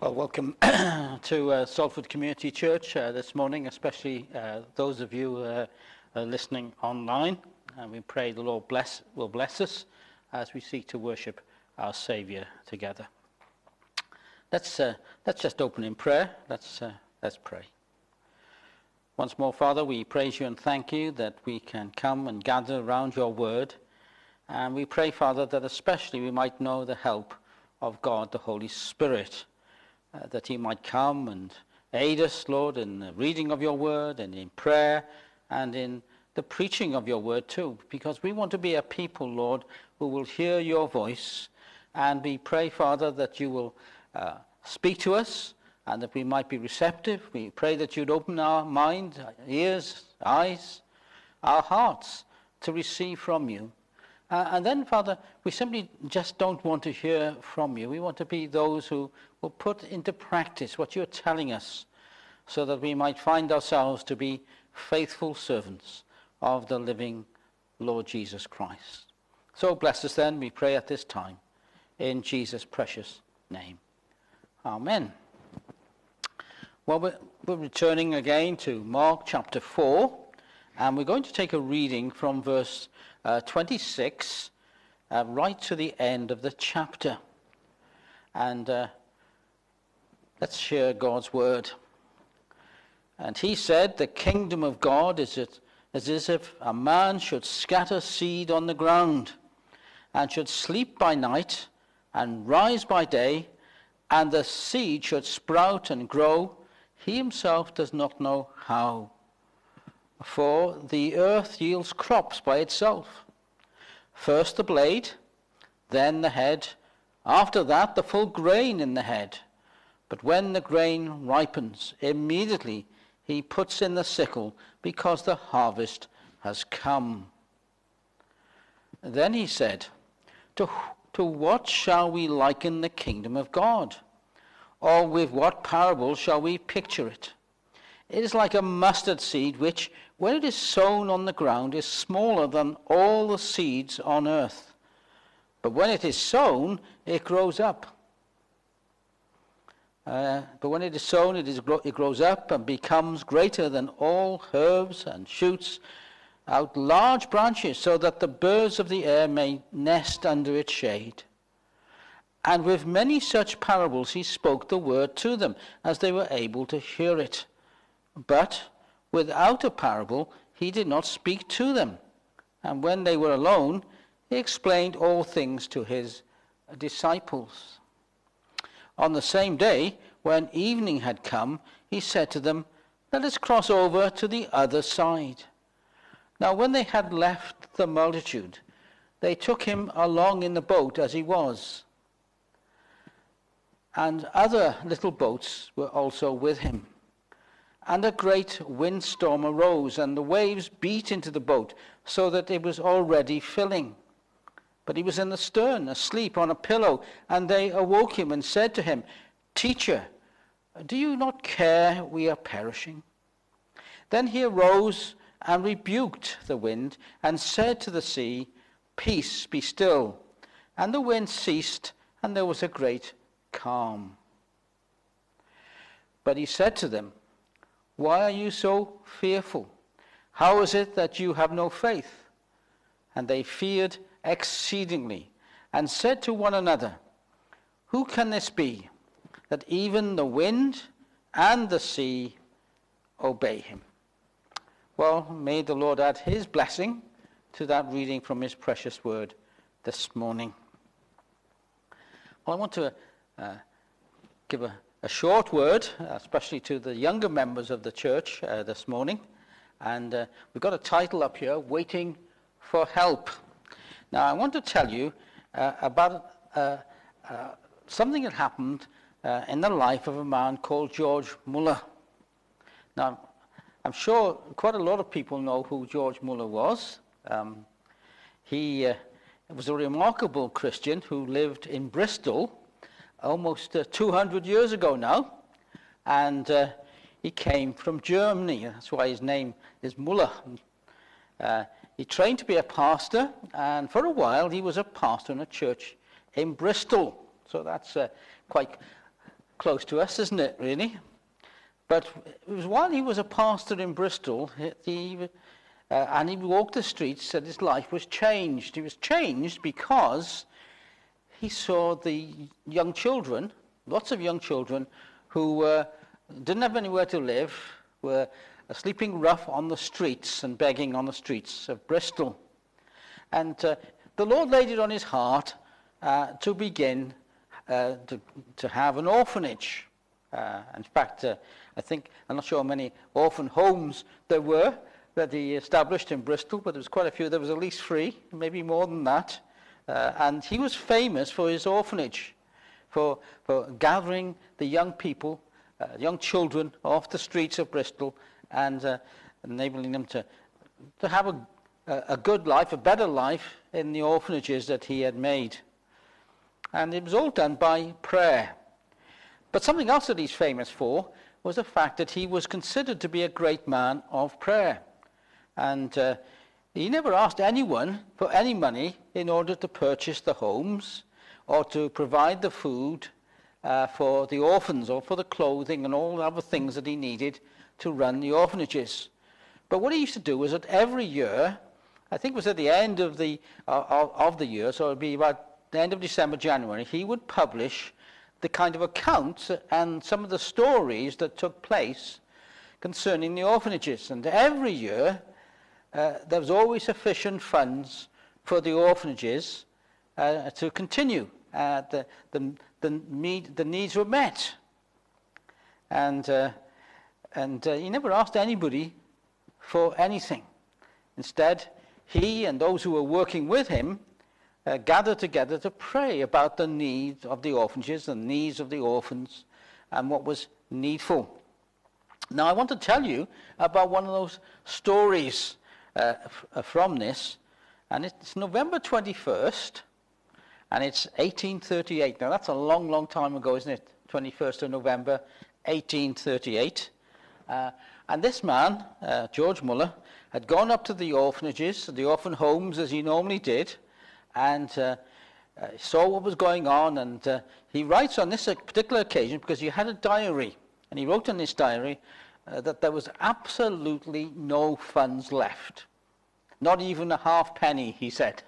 Well, welcome to uh, Saltford Community Church uh, this morning, especially uh, those of you uh, listening online. And we pray the Lord bless, will bless us as we seek to worship our Saviour together. Let's, uh, let's just open in prayer. Let's, uh, let's pray. Once more, Father, we praise you and thank you that we can come and gather around your word. And we pray, Father, that especially we might know the help of God, the Holy Spirit, uh, that he might come and aid us, Lord, in the reading of your word and in prayer and in the preaching of your word too, because we want to be a people, Lord, who will hear your voice. And we pray, Father, that you will uh, speak to us and that we might be receptive. We pray that you'd open our mind, ears, eyes, our hearts to receive from you. Uh, and then, Father, we simply just don't want to hear from you. We want to be those who will put into practice what you're telling us so that we might find ourselves to be faithful servants of the living Lord Jesus Christ. So bless us then, we pray at this time, in Jesus' precious name. Amen. Well, we're, we're returning again to Mark chapter 4, and we're going to take a reading from verse uh, 26 uh, right to the end of the chapter. And uh, let's share God's word. And he said, The kingdom of God is as if a man should scatter seed on the ground, and should sleep by night, and rise by day, and the seed should sprout and grow he himself does not know how. For the earth yields crops by itself. First the blade, then the head, after that the full grain in the head. But when the grain ripens, immediately he puts in the sickle, because the harvest has come. Then he said, To, to what shall we liken the kingdom of God? or with what parable shall we picture it? It is like a mustard seed which, when it is sown on the ground, is smaller than all the seeds on earth. But when it is sown, it grows up. Uh, but when it is sown, it, is, it grows up and becomes greater than all herbs and shoots out large branches so that the birds of the air may nest under its shade. And with many such parables he spoke the word to them, as they were able to hear it. But without a parable he did not speak to them. And when they were alone, he explained all things to his disciples. On the same day, when evening had come, he said to them, Let us cross over to the other side. Now, when they had left the multitude, they took him along in the boat as he was and other little boats were also with him. And a great windstorm arose, and the waves beat into the boat, so that it was already filling. But he was in the stern, asleep on a pillow, and they awoke him and said to him, Teacher, do you not care we are perishing? Then he arose and rebuked the wind, and said to the sea, Peace, be still. And the wind ceased, and there was a great calm. But he said to them, Why are you so fearful? How is it that you have no faith? And they feared exceedingly and said to one another, Who can this be, that even the wind and the sea obey him? Well, may the Lord add his blessing to that reading from his precious word this morning. Well, I want to uh, give a, a, short word, especially to the younger members of the church uh, this morning. And uh, we've got a title up here, Waiting for Help. Now, I want to tell you uh, about uh, uh, something that happened in the life of a man called George Muller. Now, I'm sure quite a lot of people know who George Muller was. Um, he was a remarkable Christian who lived in Bristol almost uh, 200 years ago now. And uh, he came from Germany. That's why his name is Muller. He trained to be a pastor, and for a while he was a pastor in a church in Bristol. So that's uh, quite close to us, isn't it, really? But it was while he was a pastor in Bristol, he, uh, and he walked the streets, that his life was changed. He was changed because he saw the young children, lots of young children, who uh, didn't have anywhere to live, were sleeping rough on the streets and begging on the streets of Bristol. And uh, the Lord laid it on his heart uh, to begin uh, to, to have an orphanage. Uh, in fact, uh, I think, I'm not sure how many orphan homes there were that he established in Bristol, but there was quite a few. There was at least three, maybe more than that. Uh, and he was famous for his orphanage, for, for gathering the young people, uh, young children off the streets of Bristol and uh, enabling them to, to have a, a good life, a better life in the orphanages that he had made. And it was all done by prayer. But something else that he's famous for was the fact that he was considered to be a great man of prayer. And uh, he never asked anyone for any money in order to purchase the homes or to provide the food uh, for the orphans or for the clothing and all the other things that he needed to run the orphanages. But what he used to do was that every year, I think it was at the end of the, uh, of, of the year, so it would be about the end of December, January, he would publish the kind of accounts and some of the stories that took place concerning the orphanages. And every year, uh, there was always sufficient funds for the orphanages uh, to continue. Uh, the, the, the, need, the needs were met. And uh, and uh, he never asked anybody for anything. Instead, he and those who were working with him uh, gathered together to pray about the needs of the orphanages, the needs of the orphans, and what was needful. Now, I want to tell you about one of those stories uh, uh, from this, and it's November 21st, and it's 1838. Now, that's a long, long time ago, isn't it? 21st of November, 1838. Uh, and this man, uh, George Muller, had gone up to the orphanages, the orphan homes, as he normally did, and uh, uh, saw what was going on. And uh, he writes on this particular occasion because he had a diary. And he wrote in this diary uh, that there was absolutely no funds left. Not even a half penny, he said.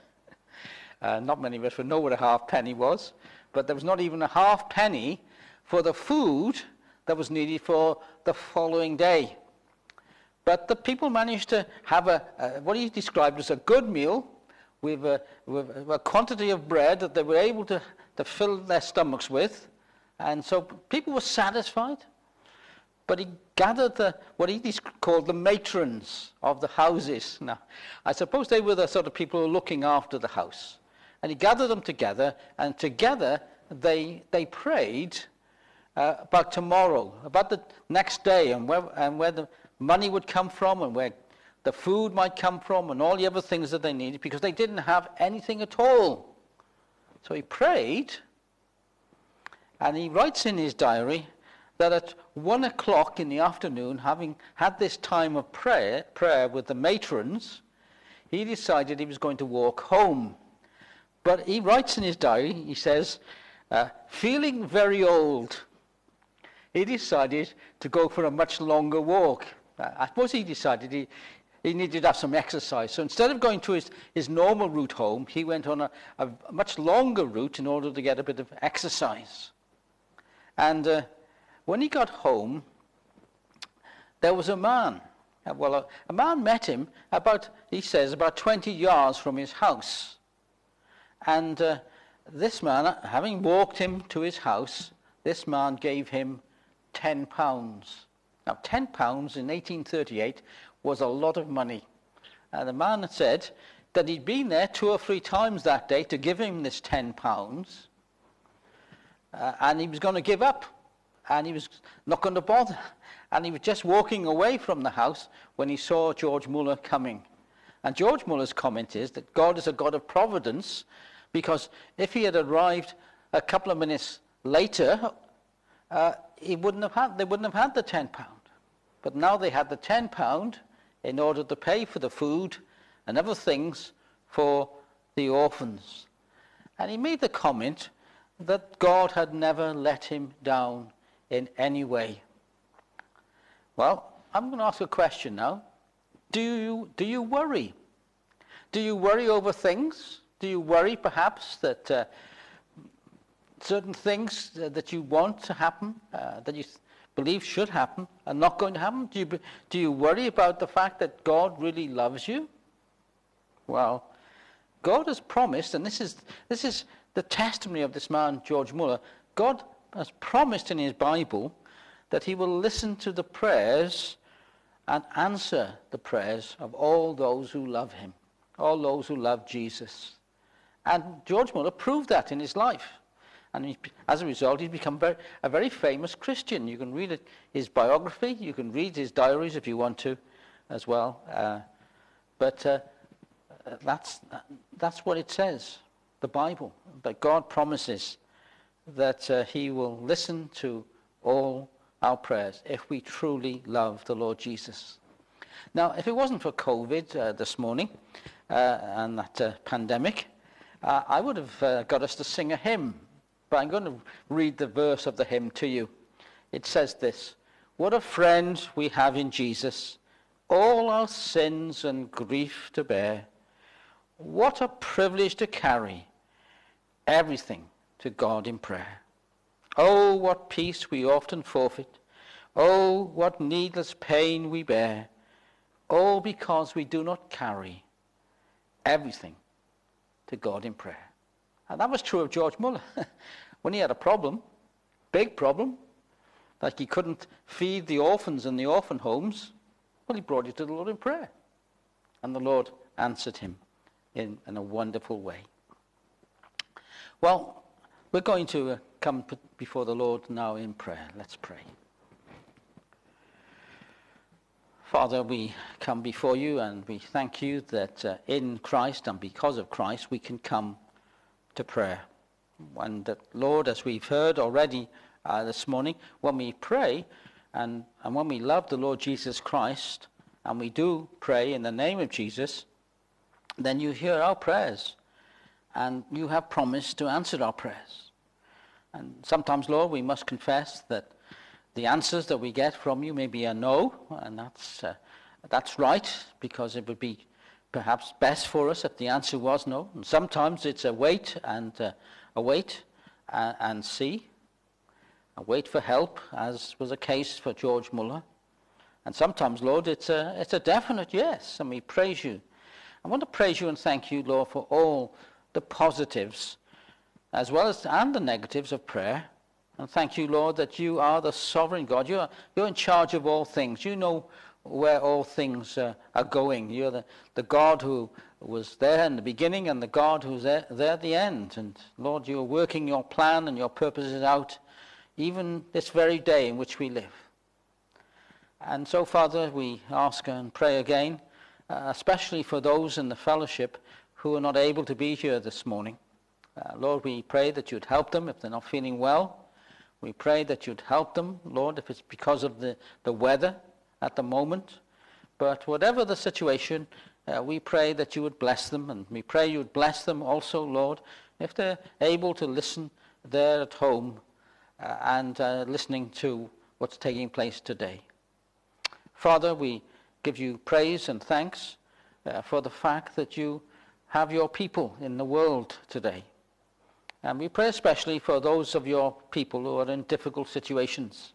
Not many of us would know what a half penny was, but there was not even a half penny for the food that was needed for the following day. But the people managed to have a, a what he described as a good meal with a, with a quantity of bread that they were able to, to fill their stomachs with. And so people were satisfied. But he gathered the, what he called the matrons of the houses. Now, I suppose they were the sort of people who were looking after the house. And he gathered them together, and together they, they prayed uh, about tomorrow, about the next day, and where, and where the money would come from, and where the food might come from, and all the other things that they needed, because they didn't have anything at all. So he prayed, and he writes in his diary that at one o'clock in the afternoon, having had this time of prayer, prayer with the matrons, he decided he was going to walk home. But he writes in his diary, he says, uh, feeling very old, he decided to go for a much longer walk. I suppose he decided he, he needed to have some exercise. So instead of going to his, his normal route home, he went on a, a much longer route in order to get a bit of exercise. And uh, when he got home, there was a man. Uh, well, a, a man met him about, he says, about 20 yards from his house. And uh, this man, having walked him to his house, this man gave him 10 pounds. Now, 10 pounds in 1838 was a lot of money. And the man said that he'd been there two or three times that day to give him this 10 pounds. Uh, and he was going to give up. And he was not going to bother. And he was just walking away from the house when he saw George Muller coming. And George Muller's comment is that God is a God of providence because if he had arrived a couple of minutes later, uh, he wouldn't have had, they wouldn't have had the 10 pound. But now they had the 10 pound in order to pay for the food and other things for the orphans. And he made the comment that God had never let him down in any way? Well, I'm going to ask a question now. Do you, do you worry? Do you worry over things? Do you worry perhaps that uh, certain things that you want to happen, uh, that you believe should happen, are not going to happen? Do you, do you worry about the fact that God really loves you? Well, God has promised, and this is, this is the testimony of this man, George Muller, God has promised in his Bible that he will listen to the prayers and answer the prayers of all those who love him, all those who love Jesus. And George Muller proved that in his life. And he, as a result, he's become very, a very famous Christian. You can read his biography, you can read his diaries if you want to as well. Uh, but uh, that's, that's what it says, the Bible. But God promises that uh, he will listen to all our prayers if we truly love the Lord Jesus. Now, if it wasn't for COVID uh, this morning uh, and that uh, pandemic, I would have got us to sing a hymn. But I'm going to read the verse of the hymn to you. It says this What a friend we have in Jesus, all our sins and grief to bear. What a privilege to carry everything to God in prayer. Oh, what peace we often forfeit. Oh, what needless pain we bear. All because we do not carry everything to God in prayer. And that was true of George Muller. when he had a problem, big problem, like he couldn't feed the orphans in the orphan homes, well, he brought it to the Lord in prayer. And the Lord answered him in, in a wonderful way. Well, we're going to uh, come before the Lord now in prayer. Let's pray. Father, we come before you and we thank you that uh, in Christ and because of Christ we can come to prayer. And that, Lord, as we've heard already uh, this morning, when we pray and, and when we love the Lord Jesus Christ and we do pray in the name of Jesus, then you hear our prayers and you have promised to answer our prayers. And sometimes, Lord, we must confess that the answers that we get from you may be a no, and that's, uh, that's right, because it would be perhaps best for us if the answer was no. And sometimes it's a wait and uh, a wait and, uh, and see, a wait for help, as was the case for George Muller. And sometimes, Lord, it's a, it's a definite yes, and we praise you. I want to praise you and thank you, Lord, for all the positives as well as and the negatives of prayer. And thank you, Lord, that you are the sovereign God. You're, you're in charge of all things. You know where all things uh, are going. You're the, the God who was there in the beginning and the God who's there, there at the end. And Lord, you're working your plan and your purposes out even this very day in which we live. And so, Father, we ask and pray again, uh, especially for those in the fellowship who are not able to be here this morning. Uh, Lord, we pray that you'd help them if they're not feeling well. We pray that you'd help them, Lord, if it's because of the, the weather at the moment. But whatever the situation, uh, we pray that you would bless them, and we pray you would bless them also, Lord, if they're able to listen there at home uh, and uh, listening to what's taking place today. Father, we give you praise and thanks uh, for the fact that you have your people in the world today. And we pray especially for those of your people who are in difficult situations.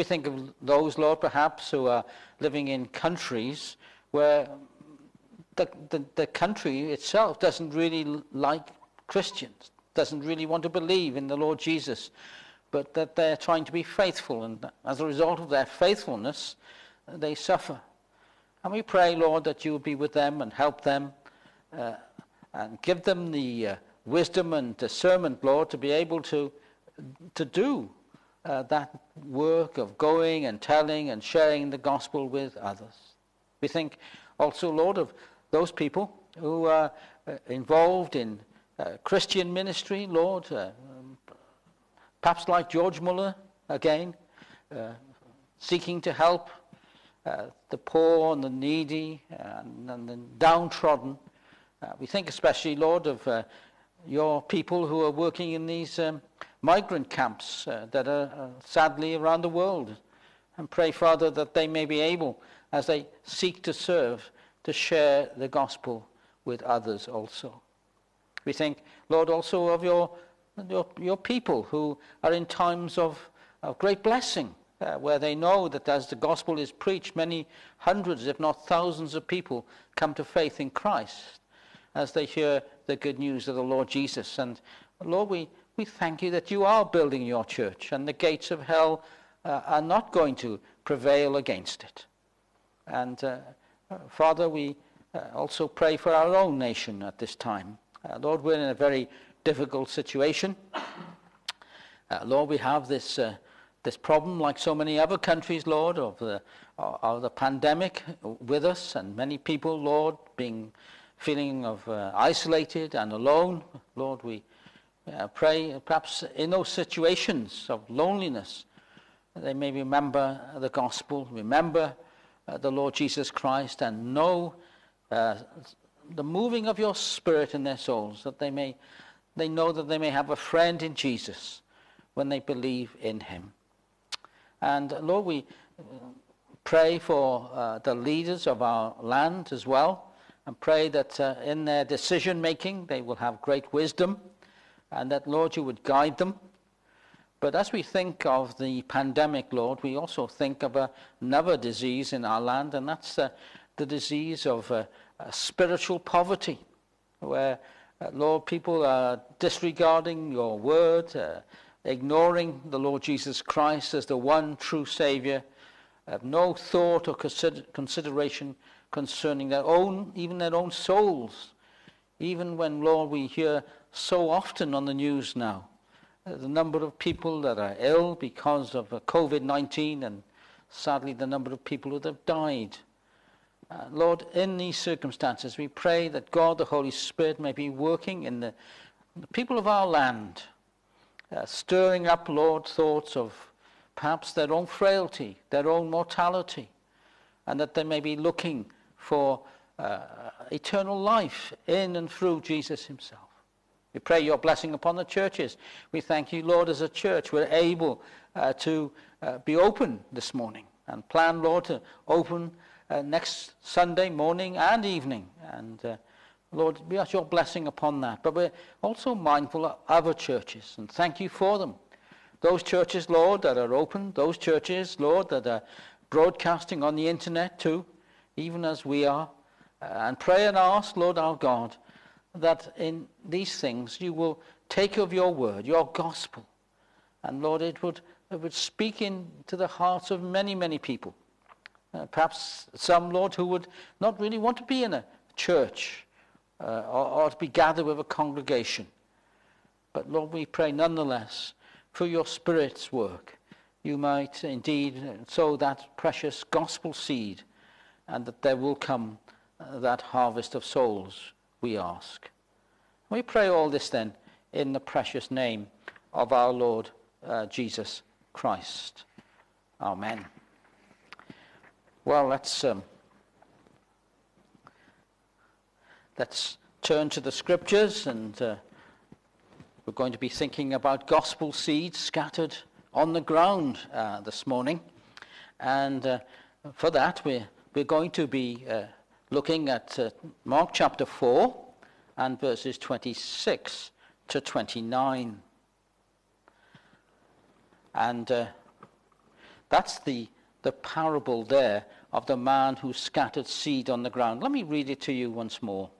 We think of those, Lord, perhaps, who are living in countries where the, the, the country itself doesn't really like Christians, doesn't really want to believe in the Lord Jesus, but that they're trying to be faithful. And as a result of their faithfulness, they suffer. And we pray, Lord, that you would be with them and help them uh, and give them the uh, wisdom and discernment, Lord, to be able to, to do uh, that work of going and telling and sharing the gospel with others. We think also, Lord, of those people who are uh, involved in uh, Christian ministry, Lord, uh, perhaps like George Muller again, uh, seeking to help uh, the poor and the needy and, and the downtrodden. Uh, we think especially, Lord, of your people who are working in these um, migrant camps uh, that are uh, sadly around the world. And pray, Father, that they may be able, as they seek to serve, to share the gospel with others also. We think, Lord, also of your, your, your people who are in times of, of great blessing, uh, where they know that as the gospel is preached, many hundreds, if not thousands of people come to faith in Christ as they hear the good news of the Lord Jesus. And Lord, we, we thank you that you are building your church and the gates of hell uh, are not going to prevail against it. And uh, Father, we uh, also pray for our own nation at this time. Uh, Lord, we're in a very difficult situation. Uh, Lord, we have this, uh, this problem, like so many other countries, Lord, of the, of the pandemic with us, and many people, Lord, being feeling of isolated and alone. Lord, we uh, pray perhaps in those situations of loneliness, they may remember the gospel, remember uh, the Lord Jesus Christ, and know uh, the moving of your spirit in their souls, that they may they know that they may have a friend in Jesus when they believe in him. And Lord, we uh, pray for uh, the leaders of our land as well, and pray that uh, in their decision making they will have great wisdom and that, Lord, you would guide them. But as we think of the pandemic, Lord, we also think of another disease in our land, and that's uh, the disease of uh, uh, spiritual poverty, where, uh, Lord, people are disregarding your word, uh, ignoring the Lord Jesus Christ as the one true Savior, have no thought or consider consideration concerning their own, even their own souls. Even when, Lord, we hear so often on the news now. Uh, the number of people that are ill because of uh, COVID 19 and sadly the number of people who have died. Uh, Lord, in these circumstances, we pray that God, the Holy Spirit, may be working in the, the people of our land, uh, stirring up, Lord, thoughts of perhaps their own frailty, their own mortality, and that they may be looking for uh, eternal life in and through Jesus Himself. We pray your blessing upon the churches. We thank you, Lord, as a church, we're able uh, to uh, be open this morning and plan, Lord, to open uh, next Sunday morning and evening. And uh, Lord, we ask your blessing upon that. But we're also mindful of other churches and thank you for them. Those churches, Lord, that are open, those churches, Lord, that are broadcasting on the internet too, even as we are. Uh, and pray and ask, Lord our God, that in these things you will take of your word, your gospel, and Lord, it would, it would speak into the hearts of many, many people. Uh, perhaps some, Lord, who would not really want to be in a church uh, or, or to be gathered with a congregation. But Lord, we pray nonetheless, for your Spirit's work, you might indeed sow that precious gospel seed and that there will come uh, that harvest of souls we ask. We pray all this then in the precious name of our Lord uh, Jesus Christ. Amen. Well, let's um, let's turn to the scriptures, and uh, we're going to be thinking about gospel seeds scattered on the ground uh, this morning, and uh, for that we're we're going to be uh, looking at uh, Mark chapter 4 and verses 26 to 29. And uh, that's the, the parable there of the man who scattered seed on the ground. Let me read it to you once more,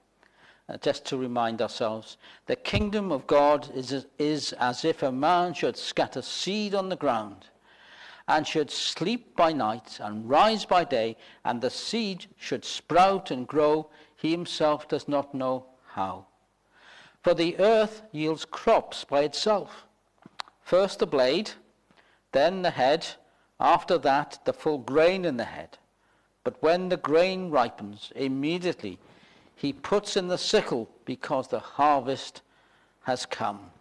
uh, just to remind ourselves. The kingdom of God is, is as if a man should scatter seed on the ground and should sleep by night and rise by day, and the seed should sprout and grow, he himself does not know how. For the earth yields crops by itself. First the blade, then the head, after that the full grain in the head. But when the grain ripens, immediately he puts in the sickle because the harvest has come.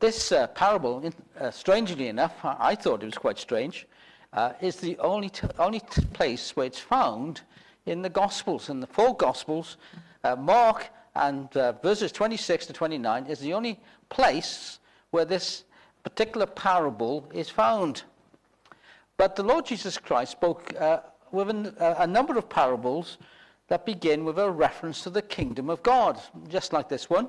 This uh, parable, uh, strangely enough, I thought it was quite strange, uh, is the only, only place where it's found in the Gospels. In the four Gospels, uh, Mark and uh, verses 26 to 29 is the only place where this particular parable is found. But the Lord Jesus Christ spoke uh, with an, a number of parables that begin with a reference to the kingdom of God, just like this one.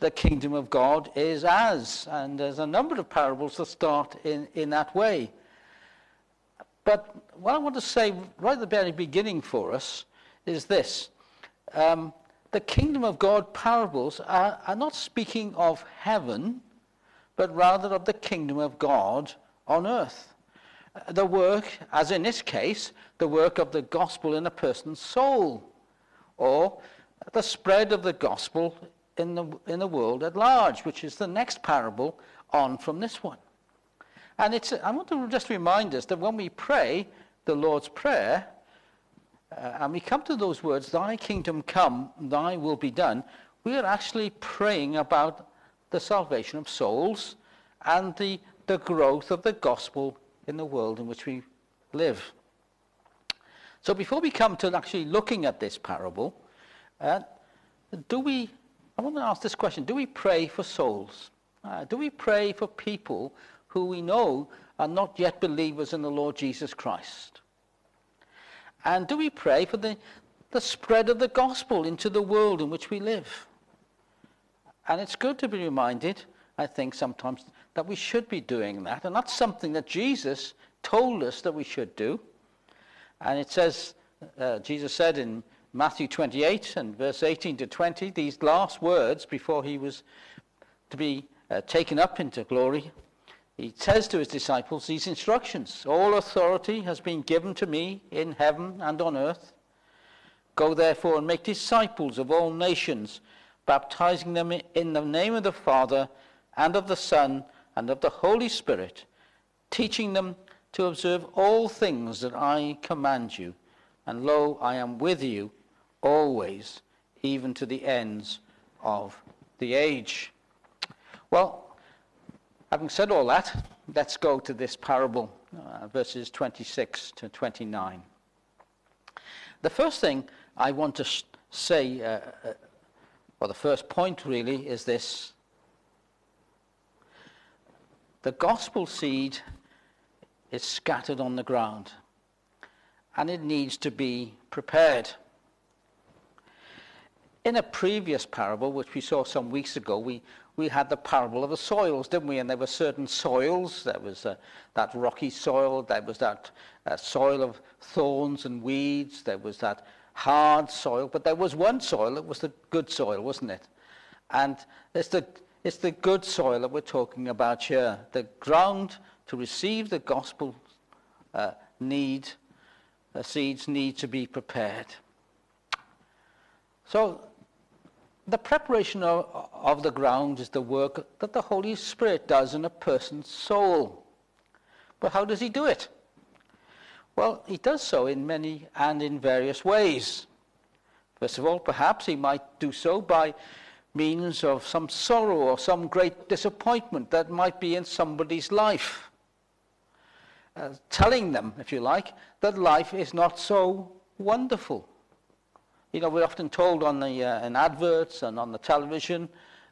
The kingdom of God is as, and there's a number of parables that start in, in that way. But what I want to say right at the very beginning for us is this. Um, the kingdom of God parables are, are not speaking of heaven, but rather of the kingdom of God on earth. The work, as in this case, the work of the gospel in a person's soul, or the spread of the gospel in the, in the world at large, which is the next parable on from this one. And it's, I want to just remind us that when we pray the Lord's Prayer, uh, and we come to those words, Thy kingdom come, Thy will be done, we are actually praying about the salvation of souls and the, the growth of the gospel in the world in which we live. So before we come to actually looking at this parable, uh, do we, I want to ask this question, do we pray for souls? Uh, do we pray for people who we know are not yet believers in the Lord Jesus Christ? And do we pray for the, the spread of the gospel into the world in which we live? And it's good to be reminded, I think, sometimes that we should be doing that. And that's something that Jesus told us that we should do. And it says, uh, Jesus said in Matthew 28 and verse 18 to 20, these last words before he was to be uh, taken up into glory, he says to his disciples these instructions All authority has been given to me in heaven and on earth. Go therefore and make disciples of all nations, baptizing them in the name of the Father and of the Son and of the Holy Spirit, teaching them to observe all things that I command you. And lo, I am with you always, even to the ends of the age. Well, Having said all that, let's go to this parable, uh, verses 26 to 29. The first thing I want to say, uh, uh, or the first point really, is this. The gospel seed is scattered on the ground, and it needs to be prepared. In a previous parable, which we saw some weeks ago, we, we had the parable of the soils, didn't we? And there were certain soils. There was uh, that rocky soil. There was that uh, soil of thorns and weeds. There was that hard soil. But there was one soil that was the good soil, wasn't it? And it's the, it's the good soil that we're talking about here. The ground to receive the gospel uh, need, the seeds need to be prepared. So the preparation of, of the ground is the work that the Holy Spirit does in a person's soul. But how does he do it? Well, he does so in many and in various ways. First of all, perhaps he might do so by means of some sorrow or some great disappointment that might be in somebody's life. Uh, telling them, if you like, that life is not so wonderful. You know, we're often told on the, uh, in adverts and on the television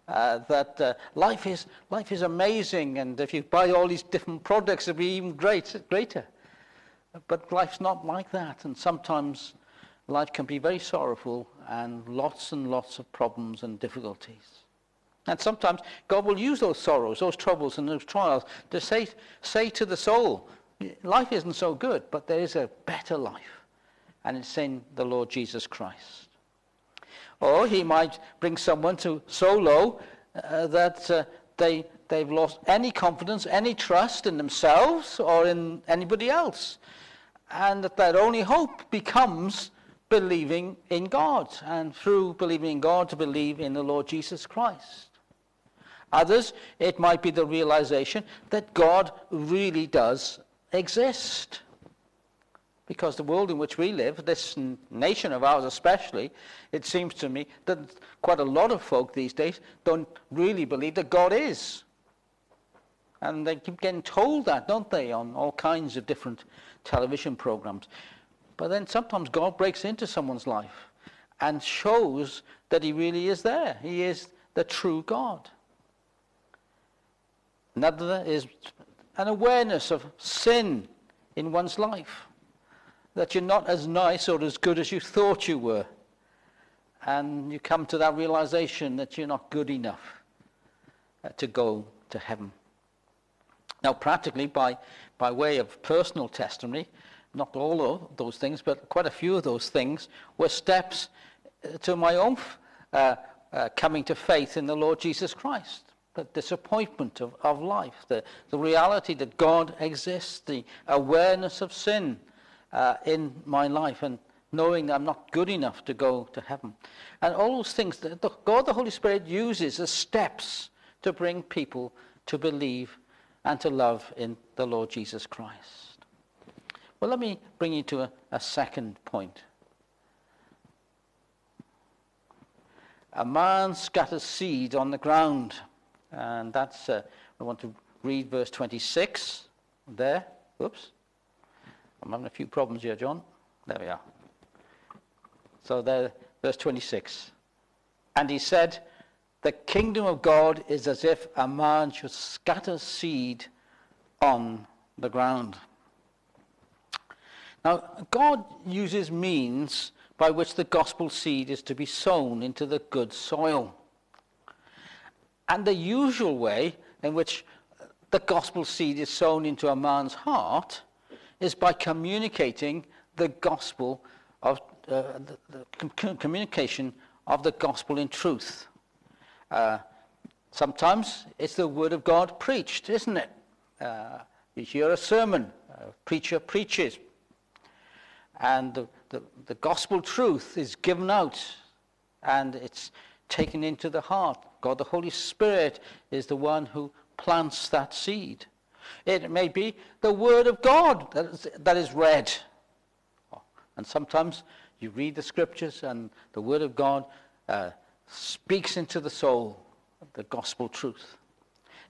uh, that uh, life, is, life is amazing, and if you buy all these different products, it'll be even great, greater. But life's not like that, and sometimes life can be very sorrowful and lots and lots of problems and difficulties. And sometimes God will use those sorrows, those troubles, and those trials to say, say to the soul, life isn't so good, but there is a better life and it's in the Lord Jesus Christ. Or he might bring someone to so low uh, that uh, they, they've lost any confidence, any trust in themselves or in anybody else. And that their only hope becomes believing in God, and through believing in God, to believe in the Lord Jesus Christ. Others, it might be the realization that God really does exist. Because the world in which we live, this nation of ours especially, it seems to me that quite a lot of folk these days don't really believe that God is. And they keep getting told that, don't they, on all kinds of different television programs. But then sometimes God breaks into someone's life and shows that he really is there. He is the true God. Another is an awareness of sin in one's life, that you're not as nice or as good as you thought you were. And you come to that realization that you're not good enough uh, to go to heaven. Now, practically, by, by way of personal testimony, not all of those things, but quite a few of those things were steps uh, to my own uh, uh, coming to faith in the Lord Jesus Christ. The disappointment of, of life, the, the reality that God exists, the awareness of sin uh, in my life, and knowing I'm not good enough to go to heaven. And all those things that God the Holy Spirit uses as steps to bring people to believe and to love in the Lord Jesus Christ. Well, let me bring you to a, a second point. A man scatters seed on the ground. And that's, uh, I want to read verse 26 there. Whoops. I'm having a few problems here, John. There we are. So there, verse 26. And he said, the kingdom of God is as if a man should scatter seed on the ground. Now, God uses means by which the gospel seed is to be sown into the good soil. And the usual way in which the gospel seed is sown into a man's heart is by communicating the gospel of uh, the, the communication of the gospel in truth. Uh, sometimes it's the word of God preached, isn't it? Uh, you hear a sermon, a preacher preaches, and the, the, the gospel truth is given out and it's taken into the heart. God, the Holy Spirit, is the one who plants that seed. It may be the Word of God that is, that is read. And sometimes you read the Scriptures and the Word of God uh, speaks into the soul the gospel truth.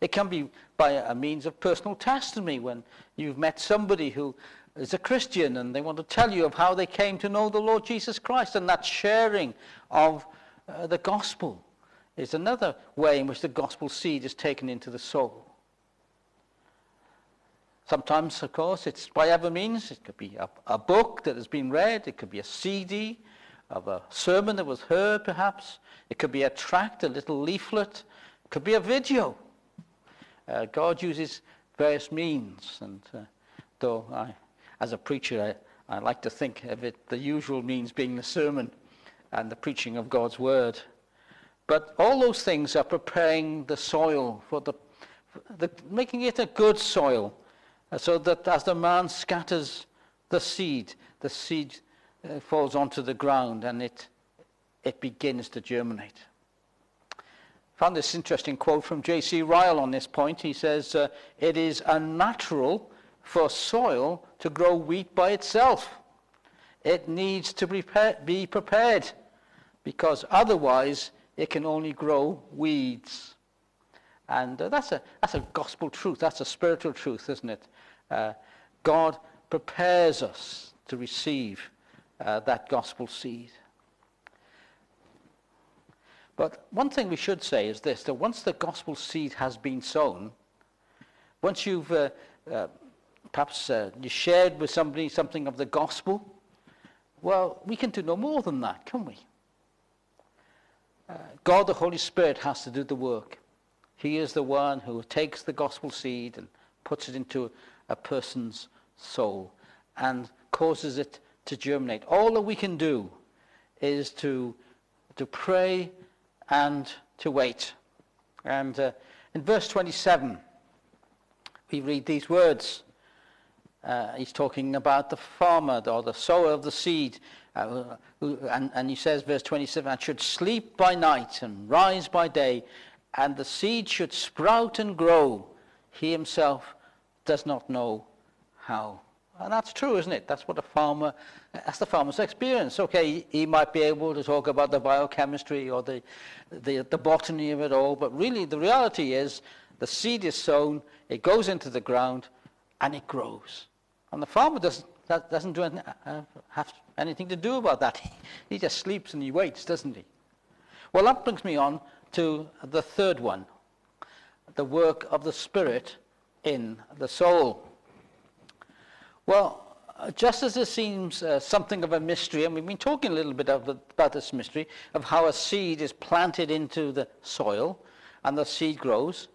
It can be by a means of personal testimony when you've met somebody who is a Christian and they want to tell you of how they came to know the Lord Jesus Christ and that sharing of uh, the gospel is another way in which the gospel seed is taken into the soul. Sometimes, of course, it's by other means. It could be a, a book that has been read. It could be a CD of a sermon that was heard, perhaps. It could be a tract, a little leaflet. It could be a video. Uh, God uses various means. And uh, though I, as a preacher, I, I like to think of it, the usual means being the sermon and the preaching of God's word. But all those things are preparing the soil for the, the making it a good soil, so that as the man scatters the seed, the seed uh, falls onto the ground and it, it begins to germinate. I found this interesting quote from J.C. Ryle on this point. He says, uh, It is unnatural for soil to grow wheat by itself. It needs to prepare, be prepared because otherwise it can only grow weeds. And uh, that's, a, that's a gospel truth. That's a spiritual truth, isn't it? Uh, God prepares us to receive uh, that gospel seed. But one thing we should say is this, that once the gospel seed has been sown, once you've uh, uh, perhaps uh, you shared with somebody something of the gospel, well, we can do no more than that, can we? Uh, God, the Holy Spirit, has to do the work. He is the one who takes the gospel seed and puts it into a person's soul and causes it to germinate. All that we can do is to, to pray and to wait. And uh, in verse 27, we read these words. Uh, he's talking about the farmer or the sower of the seed. Uh, and, and he says, verse 27, I should sleep by night and rise by day, and the seed should sprout and grow. He himself does not know how. And that's true, isn't it? That's what a farmer, that's the farmer's experience. Okay, he might be able to talk about the biochemistry or the, the, the botany of it all, but really the reality is the seed is sown, it goes into the ground, and it grows. And the farmer doesn't, doesn't do anything, uh, have anything to do about that. he just sleeps and he waits, doesn't he? Well, that brings me on to the third one the work of the Spirit in the soul. Well, just as it seems uh, something of a mystery, and we've been talking a little bit of, about this mystery of how a seed is planted into the soil and the seed grows.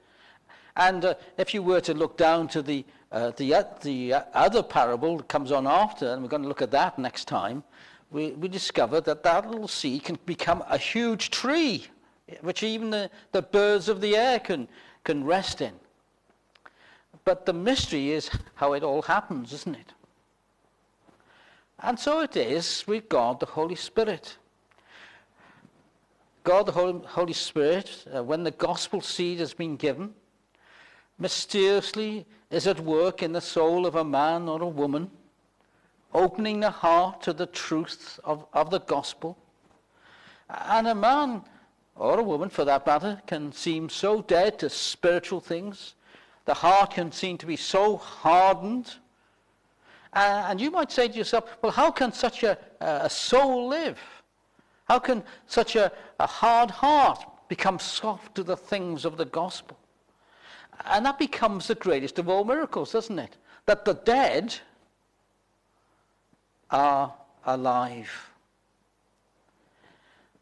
And uh, if you were to look down to the, uh, the, uh, the other parable that comes on after, and we're going to look at that next time, we, we discover that that little seed can become a huge tree, which even the, the birds of the air can, can rest in. But the mystery is how it all happens, isn't it? And so it is with God the Holy Spirit. God the Holy Spirit, uh, when the gospel seed has been given, mysteriously is at work in the soul of a man or a woman, opening the heart to the truth of, of the gospel. And a man, or a woman for that matter, can seem so dead to spiritual things. The heart can seem to be so hardened uh, and you might say to yourself, well, how can such a, a soul live? How can such a, a hard heart become soft to the things of the gospel? And that becomes the greatest of all miracles, doesn't it? That the dead are alive.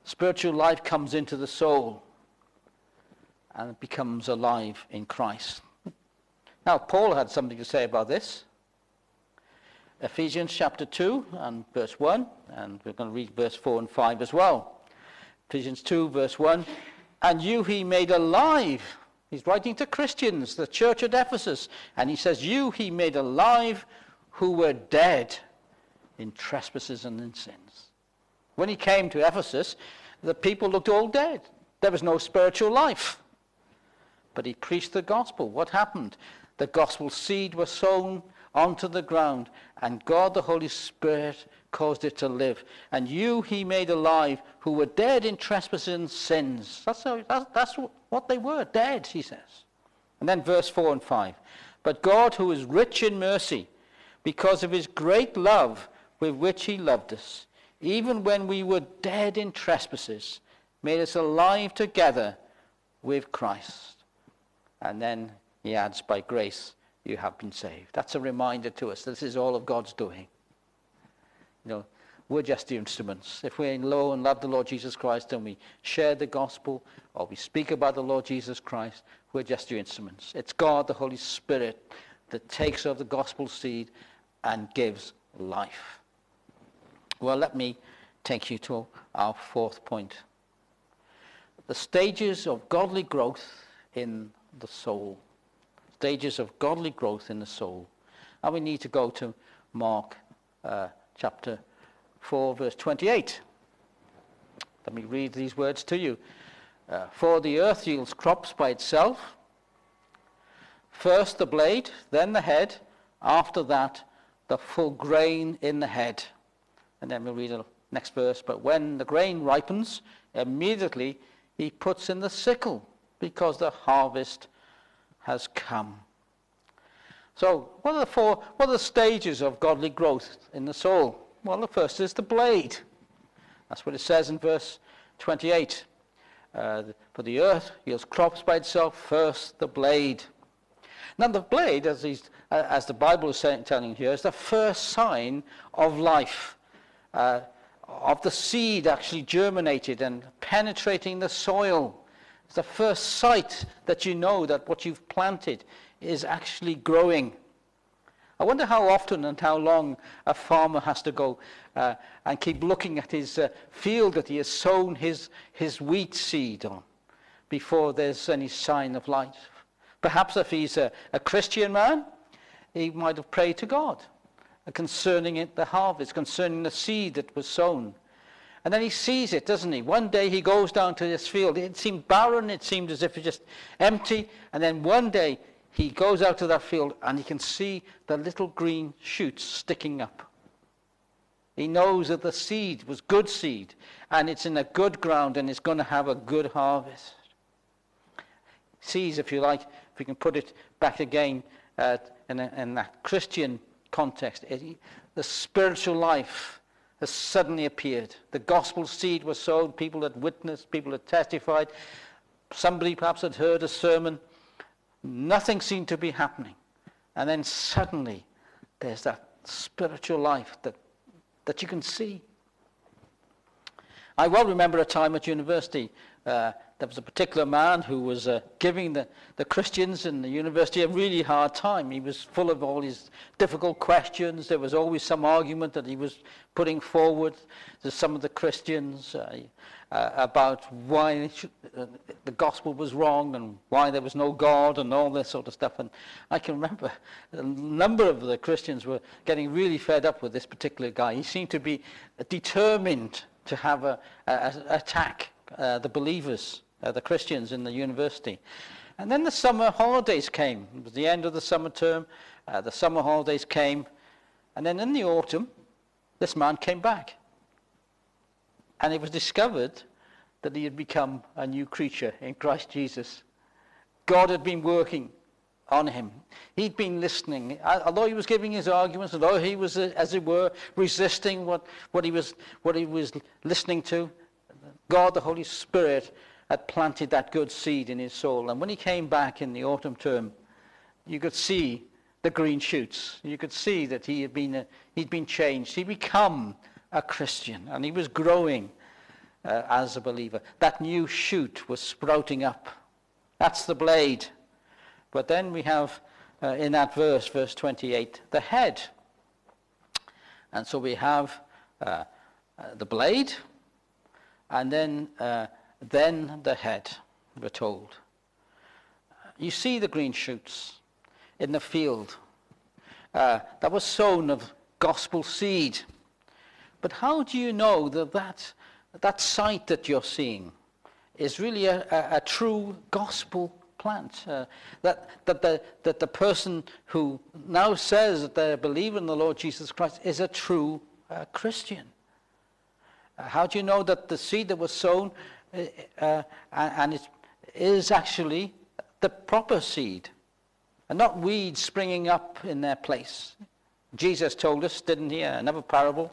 Spiritual life comes into the soul and becomes alive in Christ. Now, Paul had something to say about this. Ephesians chapter 2 and verse 1, and we're going to read verse 4 and 5 as well. Ephesians 2, verse 1. And you he made alive. He's writing to Christians, the church at Ephesus, and he says, You he made alive who were dead in trespasses and in sins. When he came to Ephesus, the people looked all dead. There was no spiritual life. But he preached the gospel. What happened? The gospel seed was sown onto the ground, and God the Holy Spirit caused it to live. And you he made alive who were dead in trespasses and sins. That's, how, that's, that's what they were, dead, he says. And then verse 4 and 5. But God, who is rich in mercy, because of his great love with which he loved us, even when we were dead in trespasses, made us alive together with Christ. And then he adds, by grace you have been saved. That's a reminder to us. This is all of God's doing. You know, we're just the instruments. If we know and love the Lord Jesus Christ and we share the gospel or we speak about the Lord Jesus Christ, we're just the instruments. It's God, the Holy Spirit, that takes of the gospel seed and gives life. Well, let me take you to our fourth point. The stages of godly growth in the soul stages of godly growth in the soul. And we need to go to Mark uh, chapter 4, verse 28. Let me read these words to you. Uh, For the earth yields crops by itself. First the blade, then the head, after that the full grain in the head. And then we'll read the next verse. But when the grain ripens, immediately he puts in the sickle, because the harvest has come. So, what are the four, what are the stages of godly growth in the soul? Well, the first is the blade. That's what it says in verse 28. Uh, for the earth yields crops by itself, first the blade. Now, the blade, as, uh, as the Bible is saying, telling here, is the first sign of life, uh, of the seed actually germinated and penetrating the soil. It's the first sight that you know that what you've planted is actually growing. I wonder how often and how long a farmer has to go uh, and keep looking at his uh, field that he has sown his, his wheat seed on before there's any sign of life. Perhaps if he's a, a Christian man, he might have prayed to God concerning it, the harvest, concerning the seed that was sown. And then he sees it, doesn't he? One day he goes down to this field. It seemed barren. It seemed as if it was just empty. And then one day he goes out to that field and he can see the little green shoots sticking up. He knows that the seed was good seed and it's in a good ground and it's going to have a good harvest. Sees, if you like, if we can put it back again uh, in, a, in that Christian context. It, the spiritual life has suddenly appeared. The gospel seed was sown, people had witnessed, people had testified, somebody perhaps had heard a sermon. Nothing seemed to be happening. And then suddenly there's that spiritual life that, that you can see. I well remember a time at university uh, there was a particular man who was uh, giving the, the Christians in the university a really hard time. He was full of all these difficult questions. There was always some argument that he was putting forward to some of the Christians uh, uh, about why should, uh, the gospel was wrong and why there was no God and all this sort of stuff. And I can remember a number of the Christians were getting really fed up with this particular guy. He seemed to be determined to have a, attack uh, the believers, uh, the Christians in the university. And then the summer holidays came. It was the end of the summer term. Uh, the summer holidays came. And then in the autumn, this man came back. And it was discovered that he had become a new creature in Christ Jesus. God had been working on him. He'd been listening. Although he was giving his arguments, although he was, uh, as it were, resisting what, what, he, was, what he was listening to, God, the Holy Spirit, had planted that good seed in his soul. And when he came back in the autumn term, you could see the green shoots. You could see that he had been, a, he'd been changed. He'd become a Christian, and he was growing uh, as a believer. That new shoot was sprouting up. That's the blade. But then we have uh, in that verse, verse 28, the head. And so we have uh, uh the blade, and then, uh, then the head, we're told. You see the green shoots in the field uh, that was sown of gospel seed. But how do you know that that, that sight that you're seeing is really a, a, a true gospel plant? Uh, that, that, the, that the person who now says that they believe in the Lord Jesus Christ is a true uh, Christian? Uh, how do you know that the seed that was sown uh, uh, and it is actually the proper seed and not weeds springing up in their place? Jesus told us, didn't he? Another parable.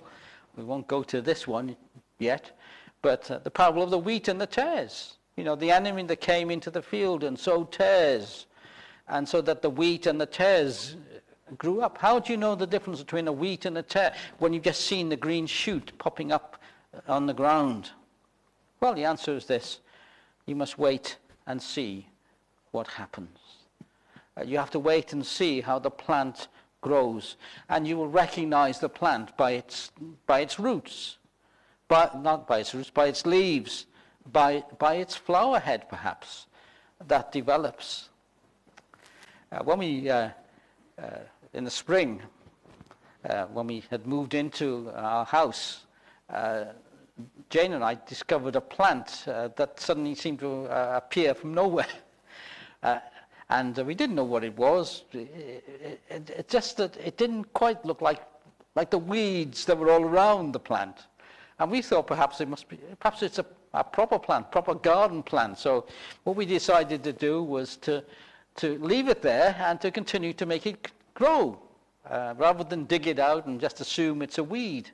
We won't go to this one yet, but uh, the parable of the wheat and the tares. You know, the enemy that came into the field and sowed tares, and so that the wheat and the tares grew up. How do you know the difference between a wheat and a tare when you've just seen the green shoot popping up on the ground? Well, the answer is this. You must wait and see what happens. Uh, you have to wait and see how the plant grows. And you will recognize the plant by its, by its roots. By, not by its roots, by its leaves, by, by its flower head, perhaps, that develops. Uh, when we, uh, uh, in the spring, uh, when we had moved into our house, uh, Jane and I discovered a plant uh, that suddenly seemed to uh, appear from nowhere. Uh, and we didn't know what it was. It, it, it, just that it didn't quite look like, like the weeds that were all around the plant. And we thought perhaps it must be, perhaps it's a, a proper plant, proper garden plant. So what we decided to do was to, to leave it there and to continue to make it grow, uh, rather than dig it out and just assume it's a weed.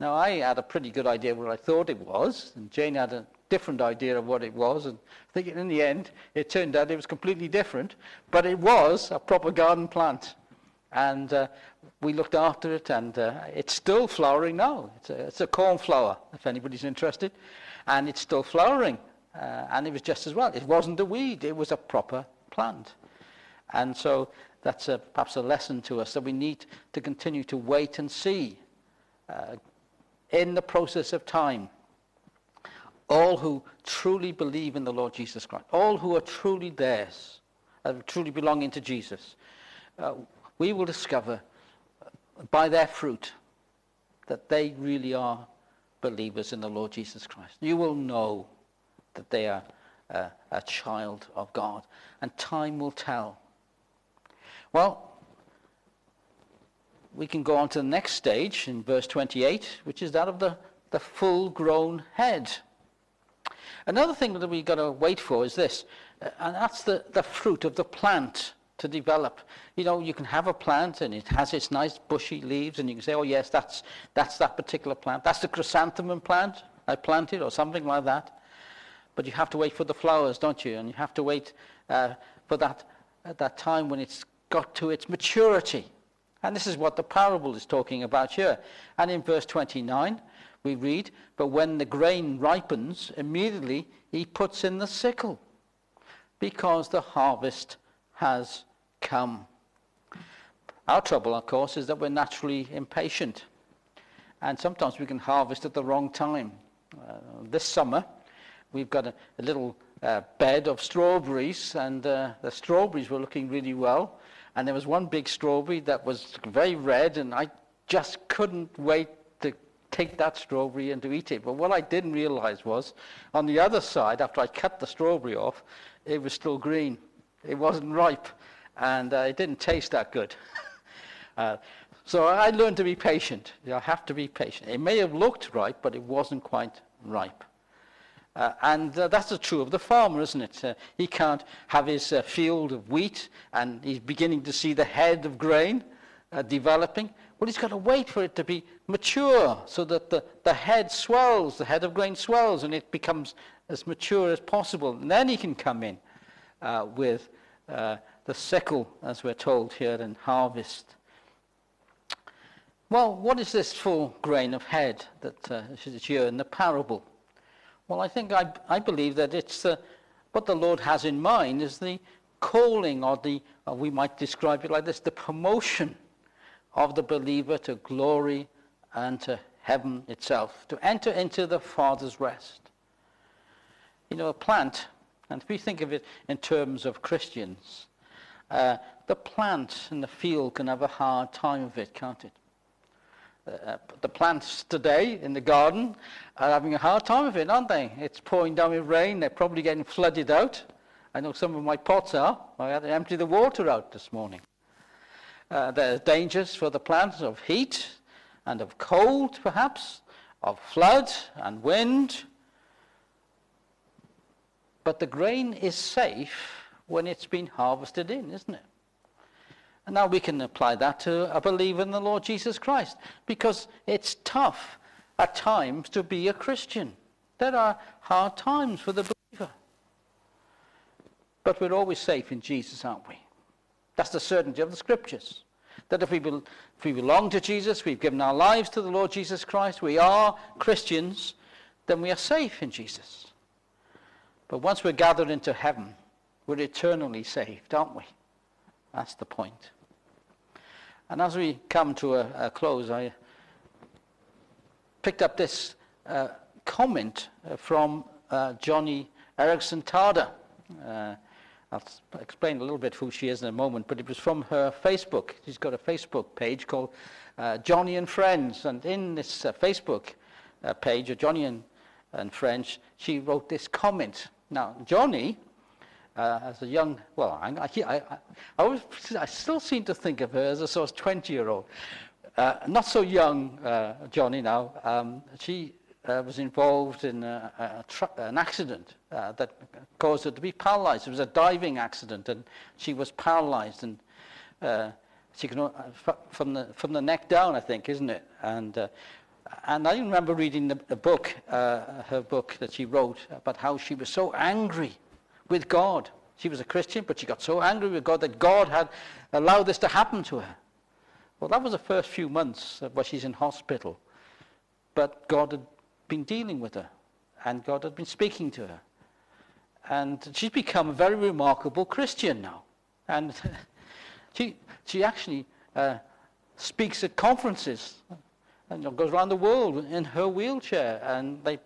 Now, I had a pretty good idea what I thought it was, and Jane had a different idea of what it was. And I think in the end, it turned out it was completely different, but it was a proper garden plant. And uh, we looked after it, and uh, it's still flowering now. It's a, it's a cornflower, if anybody's interested. And it's still flowering. Uh, and it was just as well. It wasn't a weed, it was a proper plant. And so that's a, perhaps a lesson to us that we need to continue to wait and see. Uh, in the process of time, all who truly believe in the Lord Jesus Christ, all who are truly theirs, uh, truly belonging to Jesus, uh, we will discover by their fruit that they really are believers in the Lord Jesus Christ. You will know that they are uh, a child of God, and time will tell. Well, we can go on to the next stage in verse 28, which is that of the, the full grown head. Another thing that we've got to wait for is this, uh, and that's the, the fruit of the plant to develop. You know, you can have a plant and it has its nice bushy leaves and you can say, oh yes, that's, that's that particular plant. That's the chrysanthemum plant I planted or something like that. But you have to wait for the flowers, don't you? And you have to wait uh, for that, at that time when it's got to its maturity. And this is what the parable is talking about here. And in verse 29, we read, But when the grain ripens, immediately he puts in the sickle, because the harvest has come. Our trouble, of course, is that we're naturally impatient. And sometimes we can harvest at the wrong time. Uh, this summer, we've got a, a little uh, bed of strawberries, and uh, the strawberries were looking really well. And there was one big strawberry that was very red, and I just couldn't wait to take that strawberry and to eat it. But what I didn't realize was, on the other side, after I cut the strawberry off, it was still green. It wasn't ripe, and uh, it didn't taste that good. uh, so I learned to be patient. I have to be patient. It may have looked ripe, but it wasn't quite ripe. Uh, and uh, that's true of the farmer, isn't it? Uh, he can't have his uh, field of wheat and he's beginning to see the head of grain uh, developing. Well, he's got to wait for it to be mature so that the, the head swells, the head of grain swells, and it becomes as mature as possible. And then he can come in uh, with the sickle, as we're told here, and harvest. Well, what is this full grain of head that is here in the parable? Well, I think I, I believe that it's uh, what the Lord has in mind is the calling, or the, or we might describe it like this, the promotion of the believer to glory and to heaven itself, to enter into the Father's rest. You know, a plant, and if we think of it in terms of Christians, uh, the plant in the field can have a hard time of it, can't it? Uh, the plants today in the garden are having a hard time of it, aren't they? It's pouring down with rain. They're probably getting flooded out. I know some of my pots are. I had to empty the water out this morning. Uh, there are dangers for the plants of heat and of cold, perhaps, of flood and wind. But the grain is safe when it's been harvested in, isn't it? And now we can apply that to a believer in the Lord Jesus Christ because it's tough at times to be a Christian. There are hard times for the believer. But we're always safe in Jesus, aren't we? That's the certainty of the scriptures. That if we, be, if we belong to Jesus, we've given our lives to the Lord Jesus Christ, we are Christians, then we are safe in Jesus. But once we're gathered into heaven, we're eternally saved, aren't we? That's the point. And as we come to a, a close, I picked up this uh, comment uh, from uh, Joni Eareckson Tada. Uh, I'll explain a little bit who she is in a moment, but it was from her Facebook. She's got a Facebook page called uh, Joni and Friends, and in this uh, Facebook page, Joni and, and Friends, she wrote this comment. Now, Joni uh, as a young, well, I, I, I, I, I still seem to think of her as a sort of 20-year-old. Uh, not so young, uh, Johnny now, um, she uh, was involved in a, a an accident uh, that caused her to be paralyzed. It was a diving accident and she was paralyzed and uh, she can, uh, from, the, from the neck down, I think, isn't it? And uh, and I remember reading the, the book, uh, her book that she wrote about how she was so angry with God. She was a Christian, but she got so angry with God that God had allowed this to happen to her. Well, that was the first few months where she's in hospital. But God had been dealing with her, and God had been speaking to her. And she's become a very remarkable Christian now. And she, she actually uh, speaks at conferences and goes around the world in her wheelchair, and they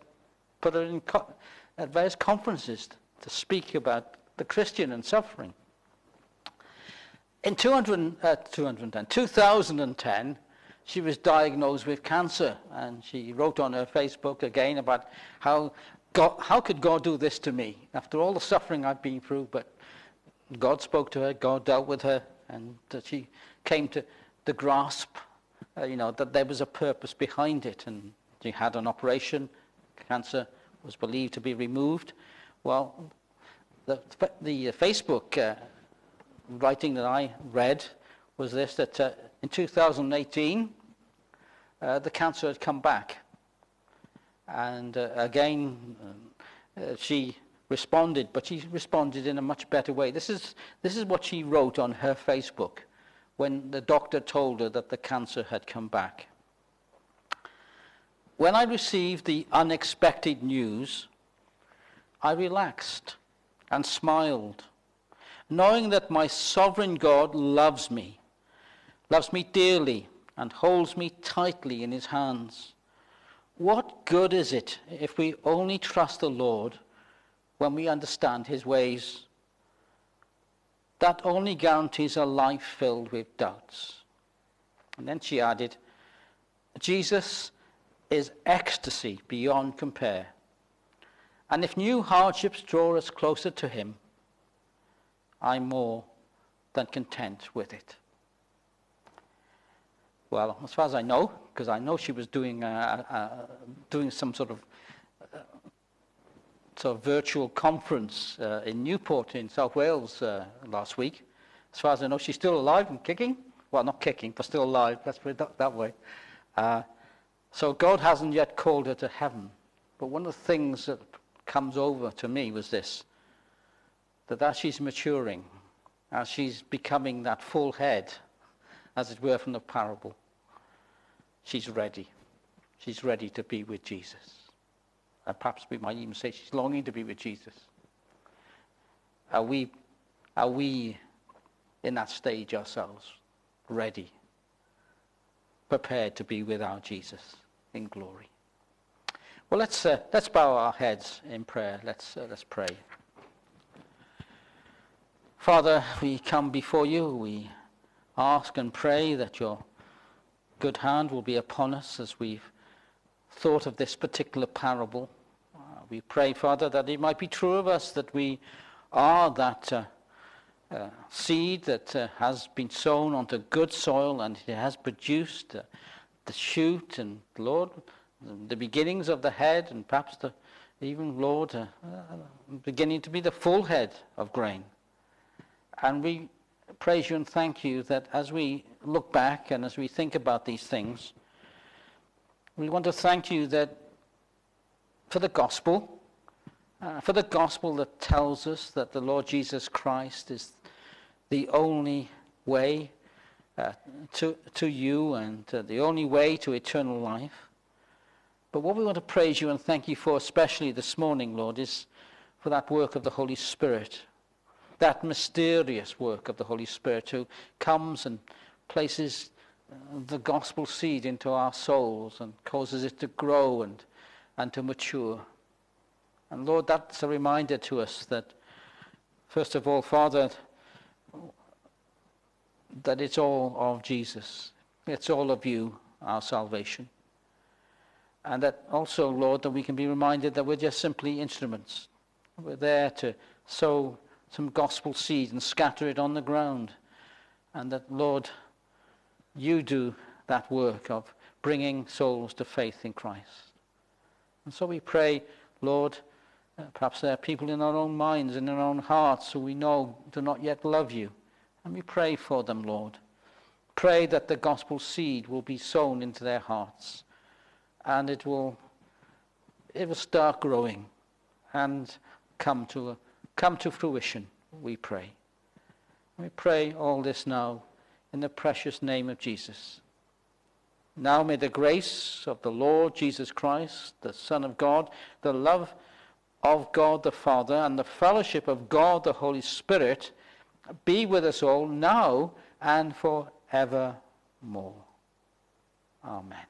put her in co- at various conferences to speak about the Christian and suffering. In 200, uh, 210, 2010, she was diagnosed with cancer, and she wrote on her Facebook again about how God, how could God do this to me after all the suffering I've been through? But God spoke to her, God dealt with her, and she came to the grasp, uh, you know, that there was a purpose behind it, and she had an operation. Cancer was believed to be removed, well, the, the Facebook uh, writing that I read was this that uh, in 2018, uh, the cancer had come back. And uh, again, uh, she responded, but she responded in a much better way. This is, this is what she wrote on her Facebook when the doctor told her that the cancer had come back. When I received the unexpected news, I relaxed and smiled, knowing that my sovereign God loves me, loves me dearly, and holds me tightly in his hands. What good is it if we only trust the Lord when we understand his ways? That only guarantees a life filled with doubts. And then she added, Jesus is ecstasy beyond compare. And if new hardships draw us closer to him, I'm more than content with it. Well, as far as I know, because I know she was doing, uh, uh, doing some sort of, uh, sort of virtual conference uh, in Newport in South Wales uh, last week. As far as I know, she's still alive and kicking. Well, not kicking, but still alive. Let's put it that, that way. Uh, so God hasn't yet called her to heaven. But one of the things that comes over to me was this that as she's maturing, as she's becoming that full head, as it were, from the parable, she's ready. She's ready to be with Jesus. And perhaps we might even say she's longing to be with Jesus. Are we, are we in that stage ourselves, ready, prepared to be with our Jesus in glory? Well, let's, uh, let's bow our heads in prayer. Let's, uh, let's pray. Father, we come before you. We ask and pray that your good hand will be upon us as we've thought of this particular parable. Uh, we pray, Father, that it might be true of us that we are that uh, uh, seed that uh, has been sown onto good soil and it has produced uh, the shoot and, Lord, the beginnings of the head and perhaps the, even, Lord, uh, beginning to be the full head of grain. And we praise you and thank you that as we look back and as we think about these things, we want to thank you that for the gospel, uh, for the gospel that tells us that the Lord Jesus Christ is the only way uh, to, to you and uh, the only way to eternal life. But what we want to praise you and thank you for, especially this morning, Lord, is for that work of the Holy Spirit that mysterious work of the Holy Spirit who comes and places uh, the gospel seed into our souls and causes it to grow and, and to mature. And Lord, that's a reminder to us that, first of all, Father, that it's all of Jesus. It's all of you, our salvation. And that also, Lord, that we can be reminded that we're just simply instruments. We're there to sow some gospel seed and scatter it on the ground. And that, Lord, you do that work of bringing souls to faith in Christ. And so we pray, Lord, uh, perhaps there are people in our own minds, in our own hearts, who we know do not yet love you. And we pray for them, Lord. Pray that the gospel seed will be sown into their hearts and it will, it will start growing and come to come to fruition, we pray. We pray all this now in the precious name of Jesus. Now may the grace of the Lord Jesus Christ, the Son of God, the love of God the Father, and the fellowship of God the Holy Spirit be with us all now and forevermore. Amen.